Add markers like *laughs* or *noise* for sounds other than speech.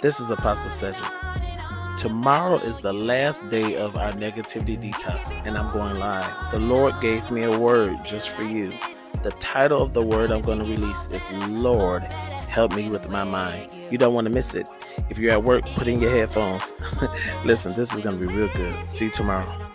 This is Apostle Cedric. Tomorrow is the last day of our negativity detox, and I'm going live. The Lord gave me a word just for you. The title of the word I'm going to release is Lord, help me with my mind. You don't want to miss it. If you're at work, put in your headphones. *laughs* Listen, this is going to be real good. See you tomorrow.